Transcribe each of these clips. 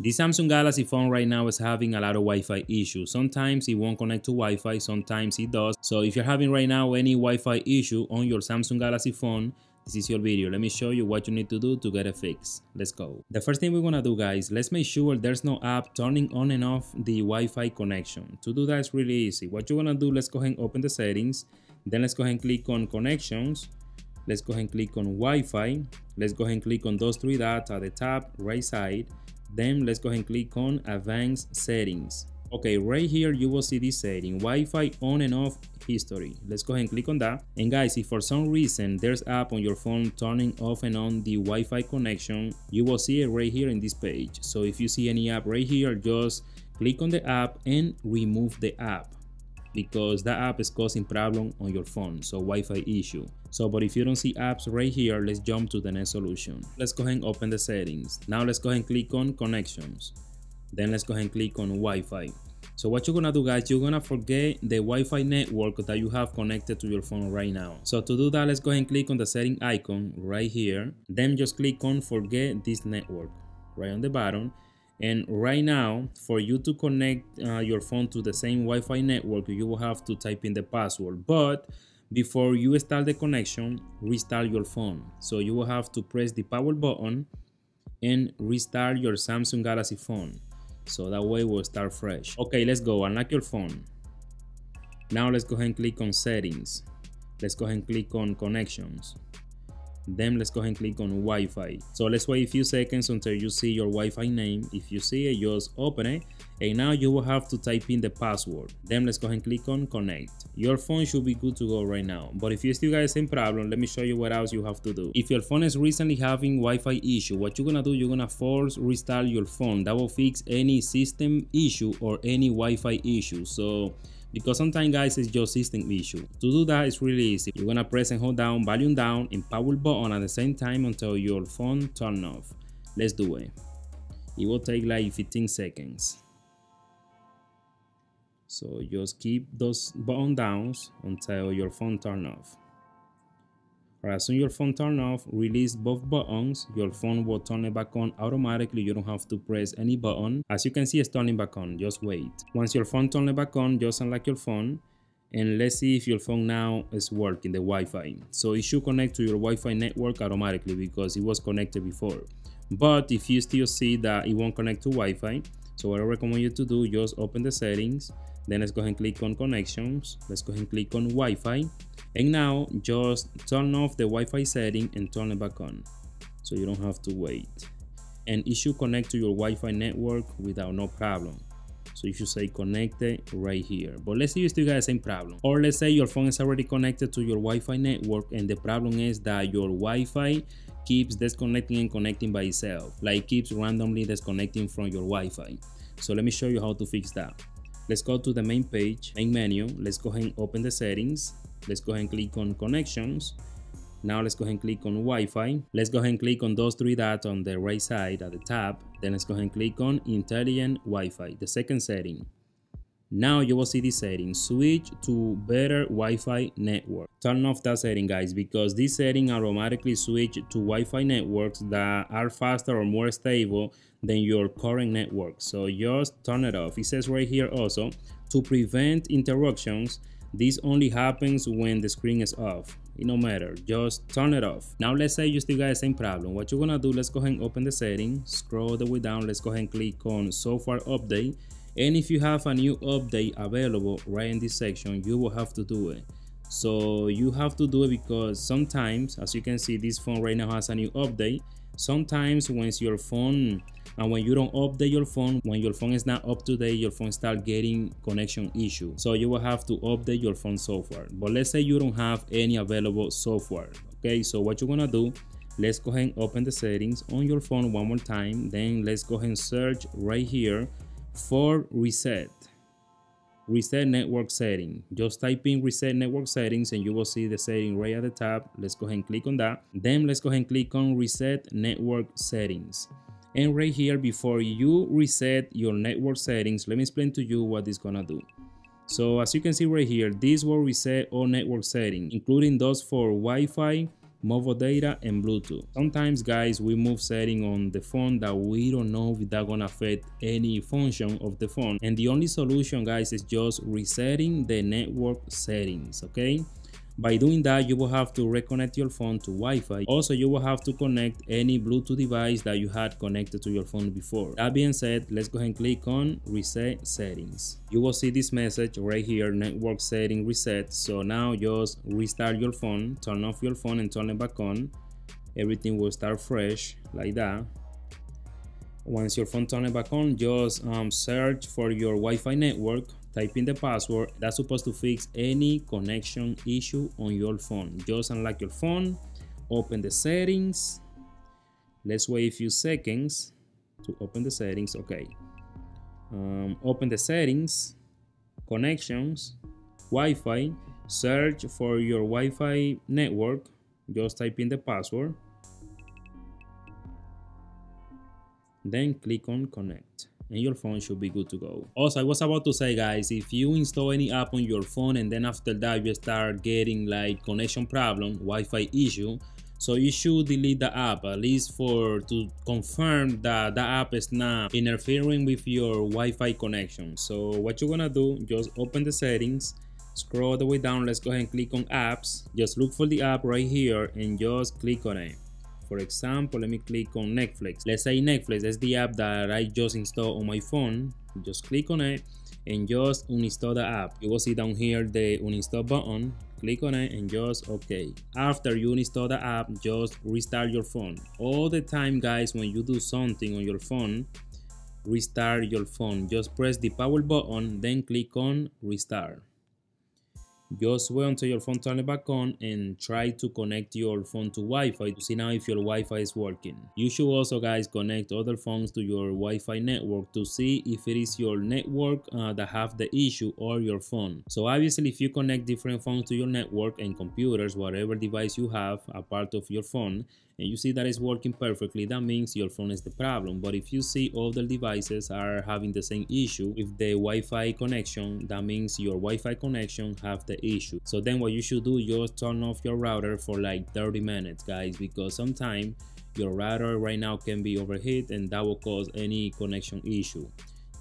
The Samsung Galaxy phone right now is having a lot of Wi-Fi issues. Sometimes it won't connect to Wi-Fi, sometimes it does. So if you're having right now any Wi-Fi issue on your Samsung Galaxy phone, this is your video. Let me show you what you need to do to get a fix. Let's go. The first thing we're gonna do guys, let's make sure there's no app turning on and off the Wi-Fi connection. To do that is really easy. What you're gonna do, let's go ahead and open the settings. Then let's go ahead and click on connections. Let's go ahead and click on Wi-Fi. Let's go ahead and click on those three dots at the top right side then let's go ahead and click on advanced settings. Okay, right here you will see this setting, Wi-Fi on and off history. Let's go ahead and click on that. And guys, if for some reason there's app on your phone turning off and on the Wi-Fi connection, you will see it right here in this page. So if you see any app right here, just click on the app and remove the app because that app is causing problem on your phone so wi-fi issue. So but if you don't see apps right here let's jump to the next solution. Let's go ahead and open the settings. Now let's go ahead and click on connections. Then let's go ahead and click on wi-fi. So what you're gonna do guys you're gonna forget the wi-fi network that you have connected to your phone right now. So to do that let's go ahead and click on the setting icon right here. Then just click on forget this network right on the bottom and right now for you to connect uh, your phone to the same Wi-Fi network you will have to type in the password. But before you start the connection restart your phone. So you will have to press the power button and restart your Samsung Galaxy phone. So that way we'll start fresh. Okay let's go. Unlock your phone. Now let's go ahead and click on settings. Let's go ahead and click on connections then let's go ahead and click on Wi-Fi. So let's wait a few seconds until you see your Wi-Fi name. If you see it, just open it. And now you will have to type in the password. Then let's go ahead and click on connect. Your phone should be good to go right now. But if you still got the same problem, let me show you what else you have to do. If your phone is recently having Wi-Fi issue, what you're gonna do, you're gonna force restart your phone. That will fix any system issue or any Wi-Fi issue. So because sometimes guys it's your system issue. To do that it's really easy. You're gonna press and hold down volume down and power button at the same time until your phone turn off. Let's do it. It will take like 15 seconds. So just keep those button downs until your phone turn off. As soon your phone turn off, release both buttons. Your phone will turn it back on automatically. You don't have to press any button. As you can see, it's turning back on. Just wait. Once your phone turns back on, just unlock your phone. And let's see if your phone now is working, the Wi-Fi. So it should connect to your Wi-Fi network automatically because it was connected before. But if you still see that it won't connect to Wi-Fi, so what I recommend you to do, just open the settings. Then let's go ahead and click on connections. Let's go ahead and click on Wi-Fi. And now just turn off the Wi-Fi setting and turn it back on. So you don't have to wait. And it should connect to your Wi-Fi network without no problem. So you should say connected right here. But let's say you still got the same problem. Or let's say your phone is already connected to your Wi-Fi network and the problem is that your Wi-Fi keeps disconnecting and connecting by itself. Like keeps randomly disconnecting from your Wi-Fi. So let me show you how to fix that let's go to the main page main menu let's go ahead and open the settings let's go ahead and click on connections now let's go ahead and click on Wi-Fi. Let's go ahead and click on those three dots on the right side at the top. Then let's go ahead and click on Intelligent Wi-Fi, the second setting. Now you will see this setting, switch to better Wi-Fi network. Turn off that setting guys because this setting automatically switch to Wi-Fi networks that are faster or more stable than your current network. So just turn it off. It says right here also to prevent interruptions this only happens when the screen is off. It no matter, just turn it off. Now let's say you still got the same problem. What you're gonna do, let's go ahead and open the settings, scroll the way down, let's go ahead and click on software update. And if you have a new update available right in this section, you will have to do it. So you have to do it because sometimes, as you can see, this phone right now has a new update. Sometimes once your phone and when you don't update your phone when your phone is not up to date your phone start getting connection issue so you will have to update your phone software but let's say you don't have any available software okay so what you're gonna do let's go ahead and open the settings on your phone one more time then let's go ahead and search right here for reset. Reset network setting. Just type in reset network settings and you will see the setting right at the top. Let's go ahead and click on that. Then let's go ahead and click on reset network settings. And right here before you reset your network settings let me explain to you what this gonna do. So as you can see right here this will reset all network settings including those for Wi-Fi mobile data and bluetooth. Sometimes guys we move setting on the phone that we don't know if that gonna affect any function of the phone. And the only solution guys is just resetting the network settings okay by doing that, you will have to reconnect your phone to Wi-Fi. Also, you will have to connect any Bluetooth device that you had connected to your phone before. That being said, let's go ahead and click on Reset Settings. You will see this message right here, Network Setting Reset. So now just restart your phone, turn off your phone and turn it back on. Everything will start fresh like that once your phone turns back on just um, search for your Wi-Fi network type in the password that's supposed to fix any connection issue on your phone. Just unlock your phone open the settings. Let's wait a few seconds to open the settings. Okay. Um, open the settings connections Wi-Fi search for your Wi-Fi network. Just type in the password. Then click on connect and your phone should be good to go. Also, I was about to say guys, if you install any app on your phone and then after that you start getting like connection problem, Wi-Fi issue, so you should delete the app at least for to confirm that the app is not interfering with your Wi-Fi connection. So what you're gonna do, just open the settings, scroll all the way down, let's go ahead and click on apps. Just look for the app right here and just click on it. For example, let me click on Netflix. Let's say Netflix is the app that I just installed on my phone. Just click on it and just uninstall the app. You will see down here the uninstall button. Click on it and just okay. After you install the app, just restart your phone. All the time, guys, when you do something on your phone, restart your phone. Just press the power button, then click on restart. Just wait until your phone turns back on and try to connect your phone to Wi-Fi to see now if your Wi-Fi is working. You should also guys connect other phones to your Wi-Fi network to see if it is your network uh, that have the issue or your phone. So obviously if you connect different phones to your network and computers, whatever device you have a part of your phone, and you see that it's working perfectly, that means your phone is the problem. But if you see other devices are having the same issue with the Wi-Fi connection, that means your Wi-Fi connection have the issue. So then what you should do, just turn off your router for like 30 minutes, guys, because sometimes your router right now can be overheat and that will cause any connection issue.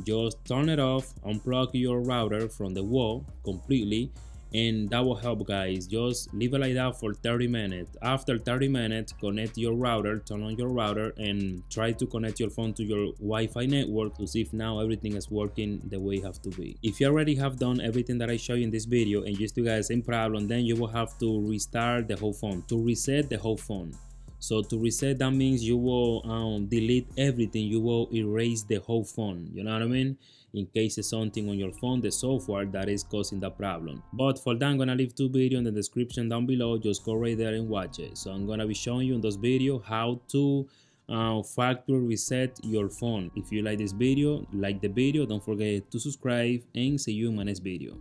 Just turn it off, unplug your router from the wall completely and that will help guys. Just leave it like that for 30 minutes. After 30 minutes connect your router turn on your router and try to connect your phone to your wi-fi network to see if now everything is working the way it have to be. If you already have done everything that i show you in this video and you still got the same problem then you will have to restart the whole phone to reset the whole phone so to reset that means you will um, delete everything you will erase the whole phone you know what i mean in case something on your phone, the software that is causing the problem. But for that, I'm gonna leave two videos in the description down below. Just go right there and watch it. So I'm gonna be showing you in those videos how to uh, factory reset your phone. If you like this video, like the video, don't forget to subscribe and see you in my next video.